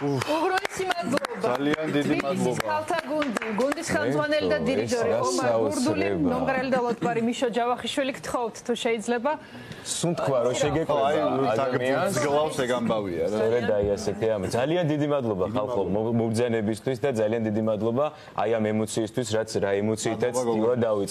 უღროესი მადლობა. ძალიან დიდი მადლობა. ქალთა გუნდი, გუნდის ხელმძღვანელი და დირიჟორი ომარ გურდული, მომღერალი და ლოტბარი მიშო ჯავახიშვილი გთხოვთ თუ შეიძლება სულ თქვა რომ შეგეკრება ადამიანს გლავს ეგამბავია რა. სწორედ აი ასეთი ამ ძალიან დიდი მადლობა ხალხო მობძანებისთვის და ძალიან დიდი მადლობა აი ამ ემოციისთვის რაც რა ემოციითაც დივა დავიწყე.